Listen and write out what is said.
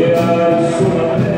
Yeah,